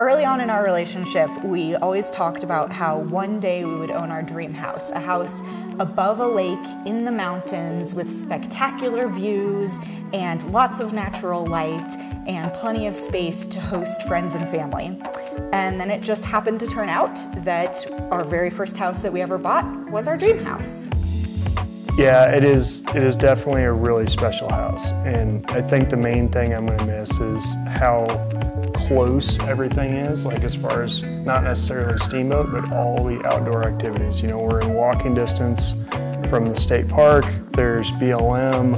Early on in our relationship, we always talked about how one day we would own our dream house, a house above a lake in the mountains with spectacular views and lots of natural light and plenty of space to host friends and family. And then it just happened to turn out that our very first house that we ever bought was our dream house. Yeah, it is. It is definitely a really special house, and I think the main thing I'm going to miss is how close everything is. Like as far as not necessarily steamboat, but all the outdoor activities. You know, we're in walking distance from the state park. There's BLM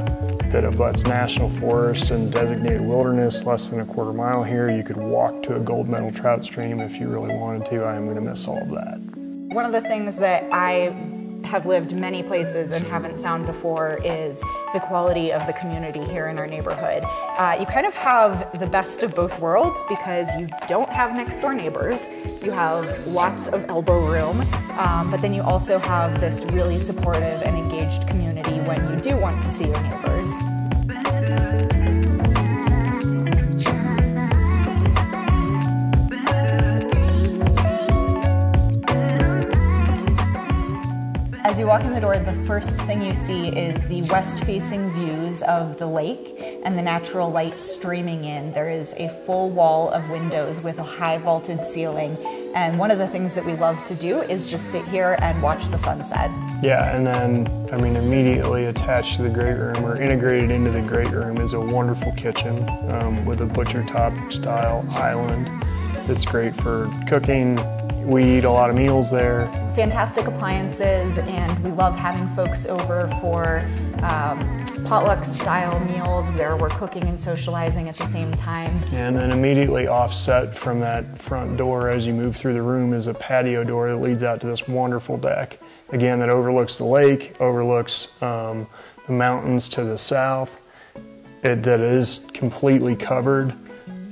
that abuts national forest and designated wilderness less than a quarter mile here. You could walk to a gold medal trout stream if you really wanted to. I am going to miss all of that. One of the things that I have lived many places and haven't found before is the quality of the community here in our neighborhood. Uh, you kind of have the best of both worlds because you don't have next door neighbors, you have lots of elbow room, um, but then you also have this really supportive and engaged community when you do want to see your neighbors. You walk in the door, the first thing you see is the west facing views of the lake and the natural light streaming in. There is a full wall of windows with a high vaulted ceiling. And one of the things that we love to do is just sit here and watch the sunset. Yeah, and then, I mean, immediately attached to the great room or integrated into the great room is a wonderful kitchen um, with a butcher top style island that's great for cooking. We eat a lot of meals there. Fantastic appliances, and we love having folks over for um, potluck style meals where we're cooking and socializing at the same time. And then immediately offset from that front door as you move through the room is a patio door that leads out to this wonderful deck. Again, that overlooks the lake, overlooks um, the mountains to the south, it, that is completely covered,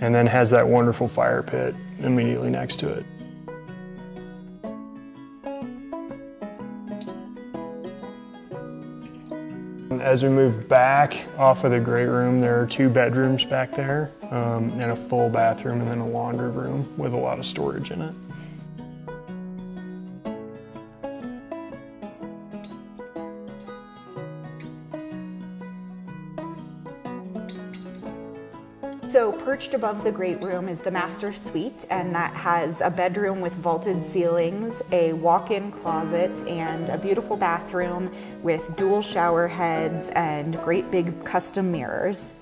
and then has that wonderful fire pit immediately next to it. As we move back off of the great room, there are two bedrooms back there um, and a full bathroom and then a laundry room with a lot of storage in it. So, perched above the great room is the master suite, and that has a bedroom with vaulted ceilings, a walk in closet, and a beautiful bathroom with dual shower heads and great big custom mirrors.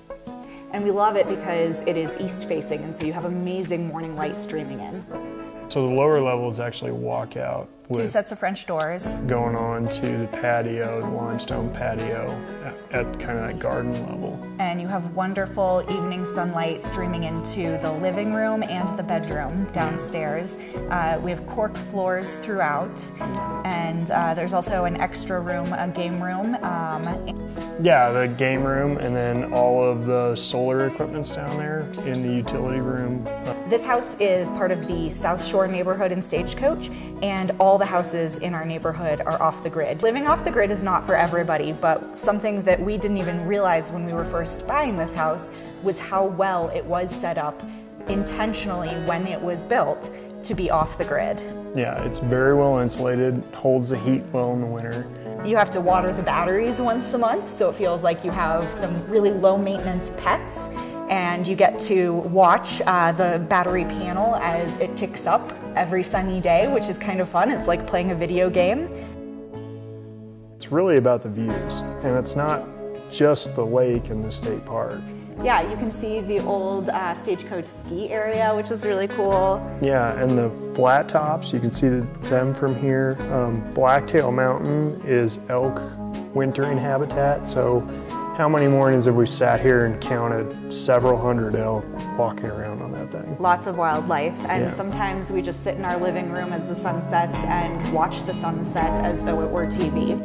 And we love it because it is east facing, and so you have amazing morning light streaming in. So the lower level is actually walkout Two sets of French doors. going on to the patio, the limestone patio at, at kind of that garden level. And you have wonderful evening sunlight streaming into the living room and the bedroom downstairs. Uh, we have cork floors throughout, and uh, there's also an extra room, a game room. Um, Yeah, the game room and then all of the solar equipment's down there in the utility room. this house is part of the South Shore neighborhood in Stagecoach, and all the houses in our neighborhood are off the grid. Living off the grid is not for everybody, but something that we didn't even realize when we were first buying this house was how well it was set up intentionally when it was built to be off the grid. Yeah, it's very well insulated, holds the heat well in the winter. You have to water the batteries once a month, so it feels like you have some really low maintenance pets. And you get to watch uh, the battery panel as it ticks up every sunny day, which is kind of fun. It's like playing a video game. It's really about the views, and it's not just the lake and the state park. Yeah, you can see the old uh, stagecoach ski area, which is really cool. Yeah, and the flat tops, you can see the, them from here. Um, Blacktail Mountain is elk wintering habitat, so how many mornings have we sat here and counted several hundred elk walking around on that thing? Lots of wildlife, and yeah. sometimes we just sit in our living room as the sun sets and watch the sunset as though it were TV.